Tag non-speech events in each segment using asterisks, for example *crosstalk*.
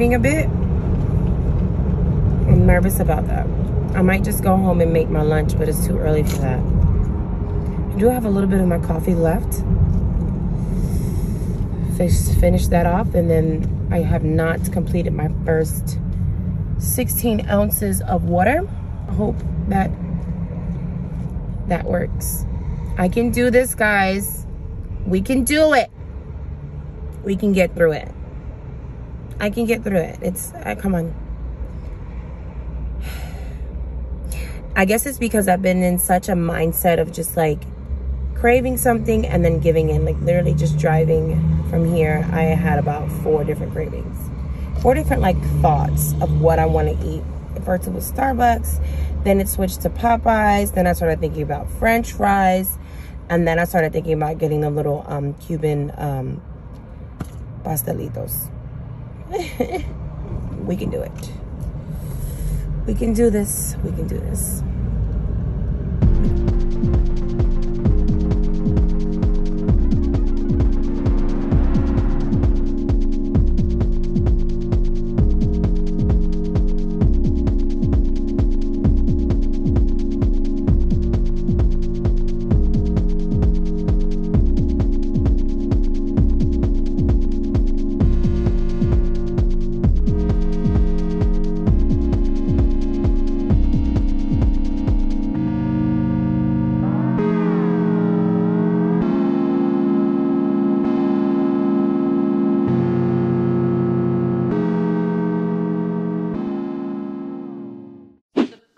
a bit. I'm nervous about that. I might just go home and make my lunch, but it's too early for that. I do have a little bit of my coffee left. Fish, finish that off, and then I have not completed my first 16 ounces of water. I hope that that works. I can do this, guys. We can do it. We can get through it. I can get through it. It's, uh, come on. I guess it's because I've been in such a mindset of just like craving something and then giving in. Like literally just driving from here, I had about four different cravings. Four different like thoughts of what I want to eat. First it was Starbucks, then it switched to Popeyes, then I started thinking about French fries, and then I started thinking about getting the little um, Cuban um, pastelitos. *laughs* we can do it. We can do this. We can do this.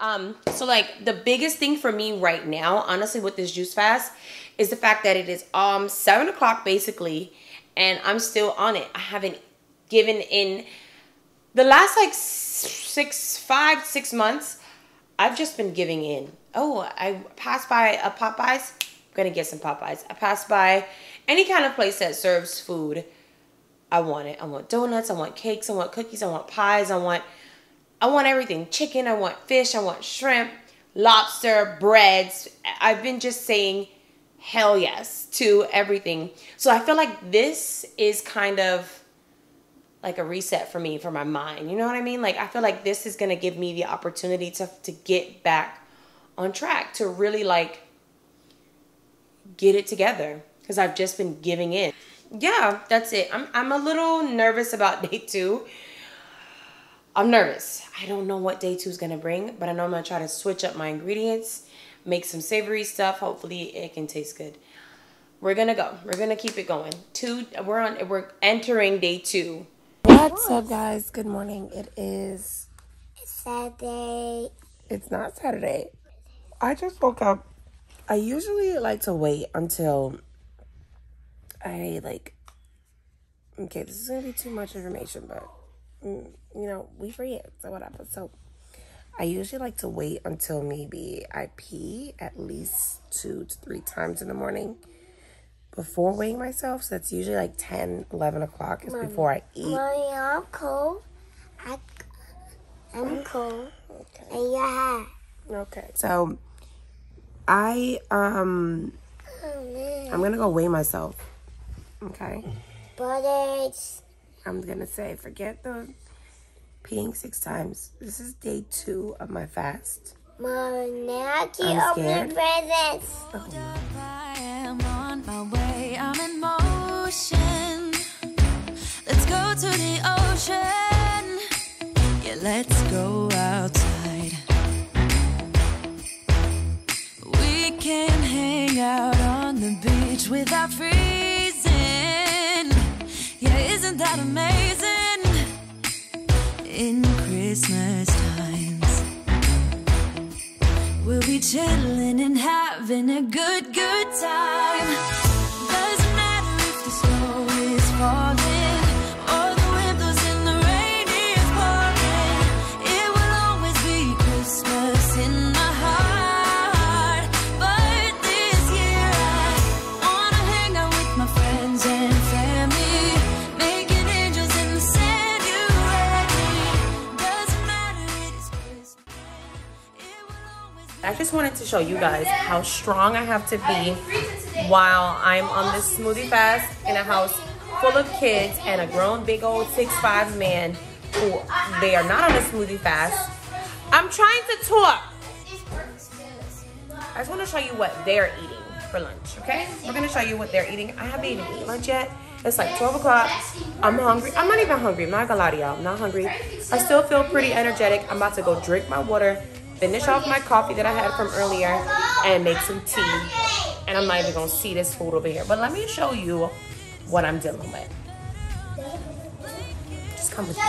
Um, so like the biggest thing for me right now, honestly, with this juice fast, is the fact that it is um seven o'clock basically, and I'm still on it. I haven't given in the last like six, five, six months. I've just been giving in. Oh, I passed by a Popeyes. I'm gonna get some Popeyes. I passed by any kind of place that serves food. I want it. I want donuts. I want cakes. I want cookies. I want pies. I want I want everything chicken, I want fish, I want shrimp, lobster, breads. I've been just saying hell yes to everything. So I feel like this is kind of like a reset for me for my mind. You know what I mean? Like I feel like this is going to give me the opportunity to to get back on track to really like get it together cuz I've just been giving in. Yeah, that's it. I'm I'm a little nervous about *laughs* day 2 I'm nervous. I don't know what day two is going to bring, but I know I'm going to try to switch up my ingredients, make some savory stuff. Hopefully it can taste good. We're going to go. We're going to keep it going. Two, we're on, we're entering day two. What's up, guys? Good morning. It is Saturday. It's not Saturday. I just woke up. I usually like to wait until I like. Okay, this is gonna be too much information, but you know, we forget. So whatever. So I usually like to wait until maybe I pee at least two to three times in the morning before weighing myself. So that's usually like 10, 11 o'clock is before I eat. Mommy, I'm cold. I, I'm cold. Okay. And hat. Okay. So I um I'm gonna go weigh myself. Okay. But it's I'm gonna say forget the peeing six times. This is day two of my fast. Mom, now can I'm oh, open scared. the presents. Oh, I am on my way, I'm in motion. Let's go to the ocean. Yeah, let's go outside. We can hang out on the beach without freezing. Just wanted to show you guys how strong I have to be while I'm on this smoothie fast in a house full of kids and a grown big old six five man who they are not on a smoothie fast. I'm trying to talk. I just want to show you what they're eating for lunch, okay? We're gonna show you what they're eating. I haven't even eaten lunch yet. It's like 12 o'clock. I'm hungry. I'm not even hungry. I'm not gonna lie to y'all. I'm not hungry. I still feel pretty energetic. I'm about to go drink my water, finish off my coffee that I had from earlier, and make some tea. And I'm not even gonna see this food over here. But let me show you what I'm dealing with. Just come with me.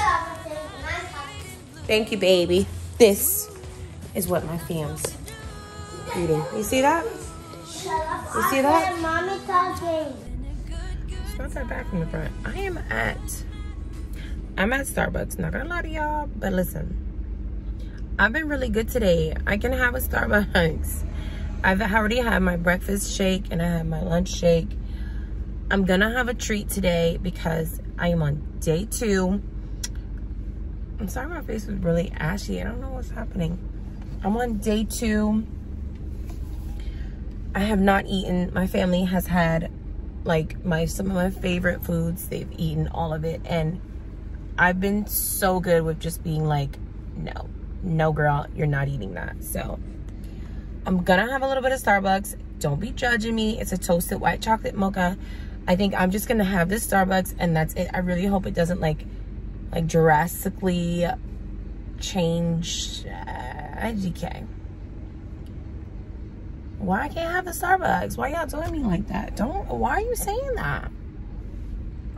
Thank you, baby. This is what my fam's eating. You see that? You see that? Mommy talking. Start that back from the front. I am at I'm at Starbucks. Not gonna lie to y'all, but listen. I've been really good today. I can have a Starbucks. I've already had my breakfast shake and I have my lunch shake. I'm gonna have a treat today because I am on day two. I'm sorry my face was really ashy. I don't know what's happening. I'm on day two. I have not eaten. My family has had like my some of my favorite foods. They've eaten all of it and I've been so good with just being like, no, no girl, you're not eating that. So I'm gonna have a little bit of Starbucks. Don't be judging me. It's a toasted white chocolate mocha. I think I'm just gonna have this Starbucks and that's it. I really hope it doesn't like like drastically change uh, IGK. Why I can't have the Starbucks? Why y'all doing me like that? Don't, why are you saying that?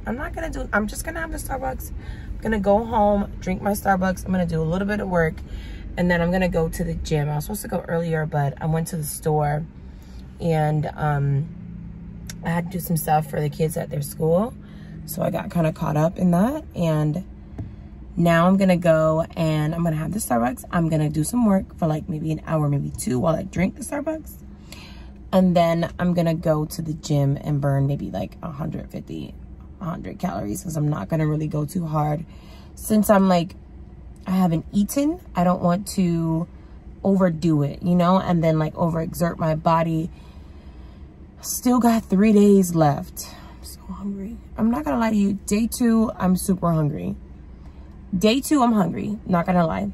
I'm not gonna do, I'm just gonna have the Starbucks. I'm gonna go home, drink my Starbucks. I'm gonna do a little bit of work and then I'm gonna go to the gym. I was supposed to go earlier, but I went to the store and um, I had to do some stuff for the kids at their school. So I got kind of caught up in that. And now I'm gonna go and I'm gonna have the Starbucks. I'm gonna do some work for like maybe an hour, maybe two while I drink the Starbucks. And then I'm gonna go to the gym and burn maybe like 150, 100 calories because I'm not gonna really go too hard. Since I'm like, I haven't eaten, I don't want to overdo it, you know, and then like overexert my body. Still got three days left. I'm so hungry. I'm not gonna lie to you. Day two, I'm super hungry. Day two, I'm hungry. Not gonna lie.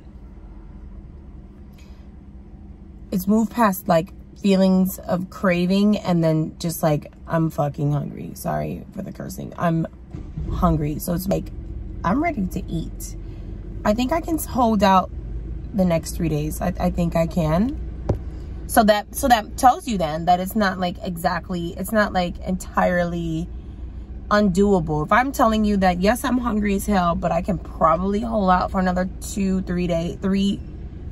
It's moved past like feelings of craving and then just like I'm fucking hungry. Sorry for the cursing. I'm hungry. So it's like I'm ready to eat. I think I can hold out the next three days. I, I think I can. So that so that tells you then that it's not like exactly it's not like entirely undoable. If I'm telling you that yes, I'm hungry as hell, but I can probably hold out for another two, three days, three,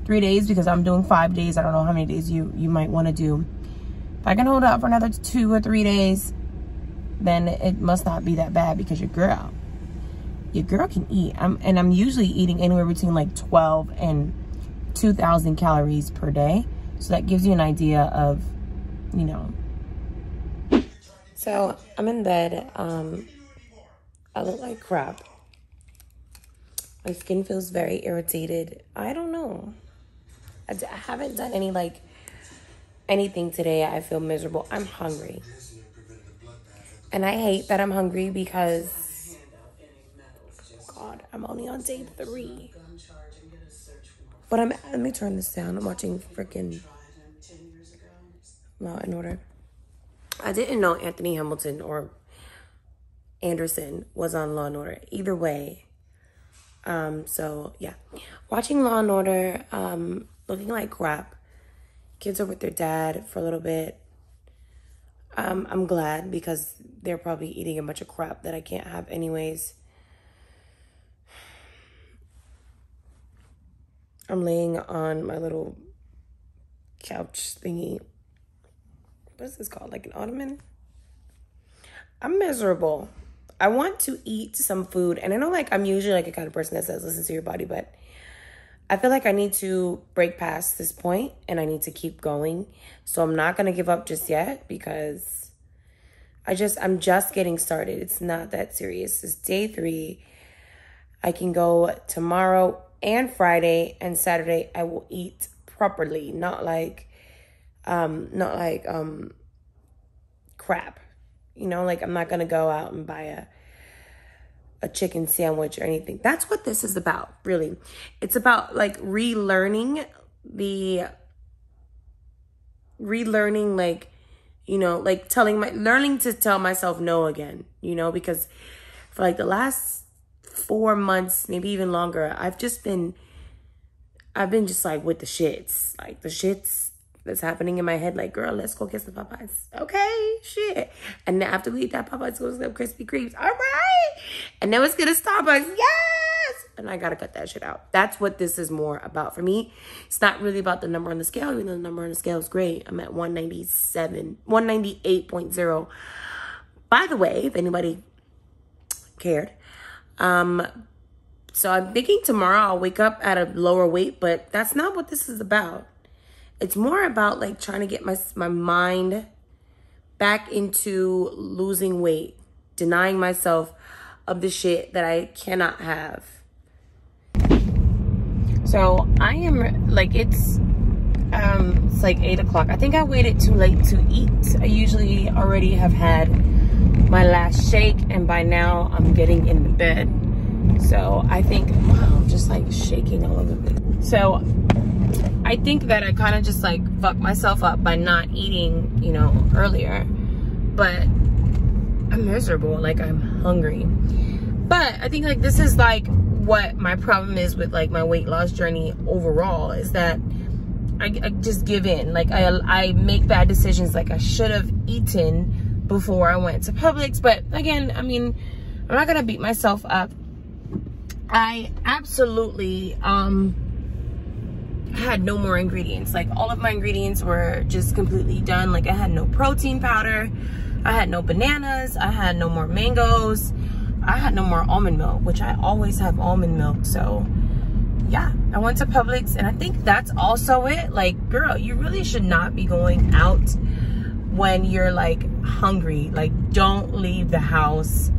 three days because I'm doing five days. I don't know how many days you you might want to do. If I can hold out for another two or three days, then it must not be that bad because your girl, your girl can eat. I'm and I'm usually eating anywhere between like 12 and 2,000 calories per day. So that gives you an idea of, you know, so I'm in bed. Um, I look like crap. My skin feels very irritated. I don't know. I, d- I haven't done any like anything today. I feel miserable. I'm hungry. And I hate that I'm hungry because, God, I'm only on day three. But I'm, let me turn this down. I'm watching freaking Law and Order. I didn't know Anthony Hamilton or Anderson was on Law and Order. Either way. Um, so yeah. Watching Law and Order, um, looking like crap. Kids are with their dad for a little bit. Um, I'm glad because they're probably eating a bunch of crap that I can't have anyways. I'm laying on my little couch thingy what is this called? Like an ottoman? I'm miserable. I want to eat some food. And I know like I'm usually like a kind of person that says listen to your body, but I feel like I need to break past this point and I need to keep going. So I'm not gonna give up just yet because I just I'm just getting started. It's not that serious. It's day three. I can go tomorrow and Friday and Saturday I will eat properly, not like um not like um crap you know like i'm not gonna go out and buy a a chicken sandwich or anything. That's what this is about, really. It's about like relearning the relearning like you know, like telling my learning to tell myself no again, you know, because for like the last 4 months, maybe even longer, I've just been I've been just like with the shits. Like the shits that's happening in my head. Like, girl, let's go get some Popeyes. Okay, shit. And then after we eat that Popeyes, go to some Krispy Kremes. All right. And then let's get a Starbucks. Yes. And I gotta cut that shit out. That's what this is more about for me. It's not really about the number on the scale, even though the number on the scale is great. I'm at 197, 198.0. By the way, if anybody cared, um, so I'm thinking tomorrow I'll wake up at a lower weight, but that's not what this is about. It's more about like trying to get my my mind back into losing weight, denying myself of the shit that I cannot have. So I am like it's um it's like eight o'clock. I think I waited too late to eat. I usually already have had my last shake and by now I'm getting in the bed. So I think wow, I'm just like shaking all over So I think that I kind of just like fucked myself up by not eating, you know, earlier. But I'm miserable, like I'm hungry. But I think like this is like what my problem is with like my weight loss journey overall is that I, I just give in. Like I, I make bad decisions. Like I should have eaten before I went to Publix. But again, I mean, I'm not gonna beat myself up. I absolutely um had no more ingredients. Like all of my ingredients were just completely done. Like I had no protein powder. I had no bananas. I had no more mangoes. I had no more almond milk, which I always have almond milk. So yeah, I went to Publix and I think that's also it. Like, girl, you really should not be going out when you're like hungry. Like, don't leave the house.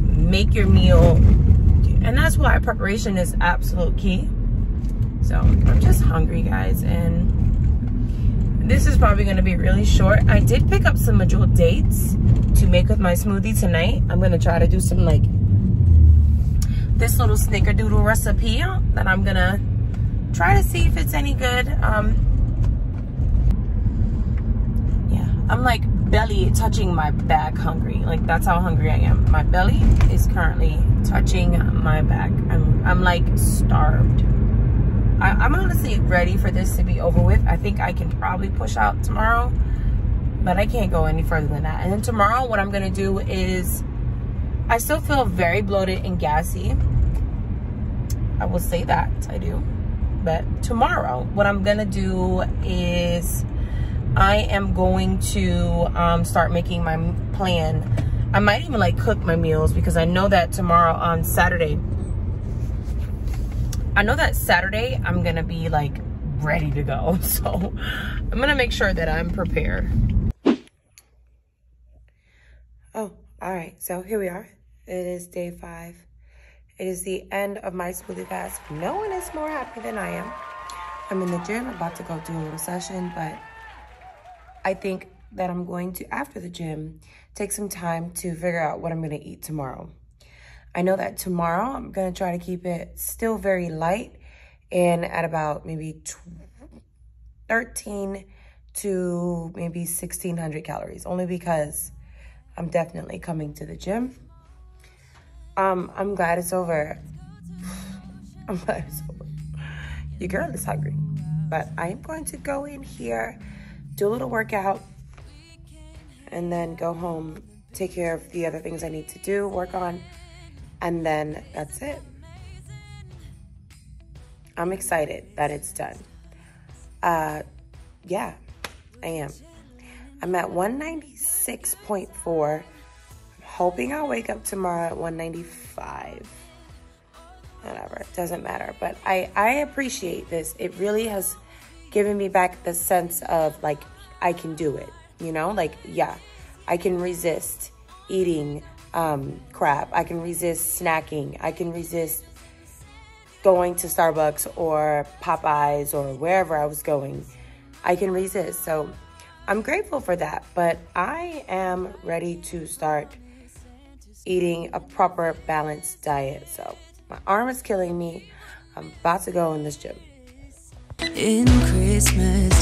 Make your meal. And that's why preparation is absolute key. So I'm just hungry, guys. And this is probably going to be really short. I did pick up some medjool dates to make with my smoothie tonight. I'm going to try to do some like this little snickerdoodle recipe that I'm going to try to see if it's any good. Um, yeah, I'm like belly touching my back hungry. Like that's how hungry I am. My belly is currently touching my back. I'm, I'm like starved. I, I'm honestly ready for this to be over with. I think I can probably push out tomorrow, but I can't go any further than that. And then tomorrow, what I'm gonna do is, I still feel very bloated and gassy. I will say that, I do. But tomorrow, what I'm gonna do is, I am going to um, start making my plan. I might even like cook my meals because I know that tomorrow on Saturday, I know that Saturday I'm gonna be like ready to go. *laughs* So I'm gonna make sure that I'm prepared. Oh, all right, so here we are. It is day five. It is the end of my smoothie fast. No one is more happy than I am. I'm in the gym, about to go do a little session, but I think that I'm going to, after the gym, take some time to figure out what I'm gonna eat tomorrow. I know that tomorrow I'm gonna try to keep it still very light and at about maybe 13 to maybe 1600 calories, only because I'm definitely coming to the gym. Um, I'm glad it's over. *sighs* I'm glad it's over. Your girl is hungry, but I'm going to go in here, do a little workout, and then go home, take care of the other things I need to do, work on, and then that's it. I'm excited that it's done. Uh, yeah, I am. I'm at 196.4. I'm hoping I'll wake up tomorrow at 195. Whatever, it doesn't matter. But I, I appreciate this. It really has given me back the sense of like, I can do it. You know, like, yeah, I can resist eating um, crap. I can resist snacking. I can resist going to Starbucks or Popeyes or wherever I was going. I can resist. So I'm grateful for that. But I am ready to start eating a proper balanced diet. So my arm is killing me. I'm about to go in this gym. In Christmas